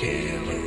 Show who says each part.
Speaker 1: Killer.